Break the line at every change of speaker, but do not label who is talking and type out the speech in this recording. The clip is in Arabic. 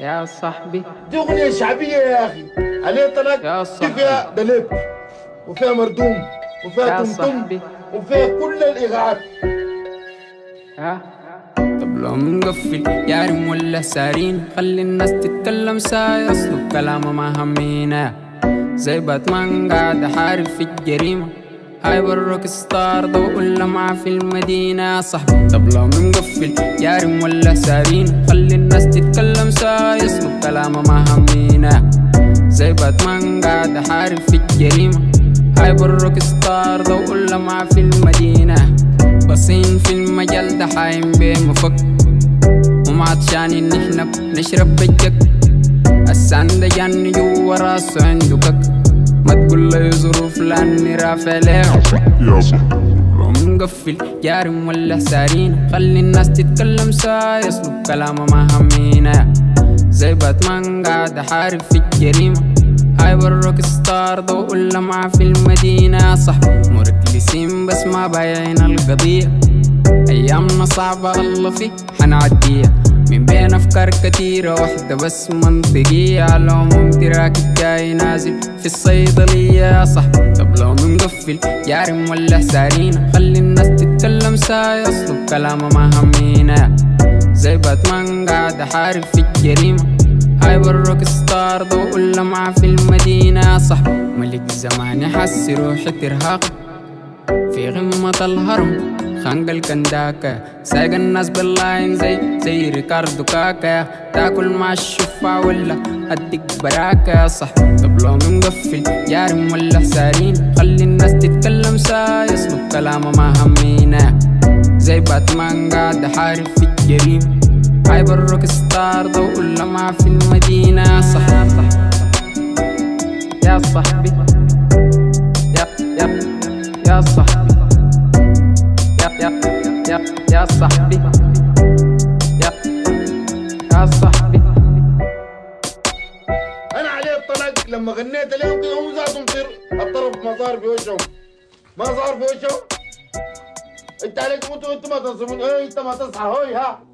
يا صاحبي.
دي اغنيه شعبية يا أخي. عليه طلاق
يا
دي
صاحبي.
فيها دليب وفيها مردوم وفيها
يا
طمطم
صاحبي.
وفيها كل الايقاعات
ها؟
طب لو منقفل يارم ولا سارين خلي الناس تتكلم ساي اصله كلامه ما همينا زي باتمان قاعد احارب في الجريمة. هايبر ال rock star ضوء اللمعة في المدينة. صاحبي طب لو منقفل يارم ولا سارين خلي الناس تتكلم ساي اصله كلامه ما همينا زي باتمان قاعد احارب في الجريمة. هاي بالروك ستار ضوء اللمعة في المدينة. بصين في المجال ده حايم بمفك وما عطشان إن إحنا نشرب بالجك. السان ده جان جوا راسه عنده كك. ظروف لأني رافع له لو منقفل جارم ولا سارين خلي الناس تتكلم ساي اسلوب كلامه ما همينا زي باتمان قاعد احارب في الجريمة. هايبر ال rockstar ضوء اللمعة في المدينة. صح مركلسين بس ما باين القضية. أيامنا صعبة الله في حنعديها. من بين أفكار كتيرة واحدة بس منطقية. على العموم track جاي نازل في الصيدلية صح. طب لو منقفل جارم ولا سارين خلي الناس تتكلم ساي أصله كلامه ما همينا زي باتمان قاعد أحارب في الجريمة. هاي بالروك ستار ضوء اللمعة في المدينة صح. ملك زمان يحس روحي ترهاق. في غمة الهرم خنق الكنداكا سايق الناس باللاين زي زي ريكاردو كاكا. تاكل مع الشفع ولا اديك براكا. صح طب لو منقفل جارم ولا سارين خلي الناس تتكلم ساي اسلوب كلامه ما همينا زي باتمان قاعد احارب في الجريمة. هايبر ال rockstar ضوء اللمعة في المدينة. صح صح.
يا صاحبي. يا يا يا صاحبي. يا يا صاحبي. يا يا صاحبي.
أنا عليه الطلاق لما غنيت لهم كده هم ذاتهم الطرف ما صار في وجههم ما صار في وجههم أنت عليك موت وأنت ما تنصبون أنت ما تصحى هوي ها.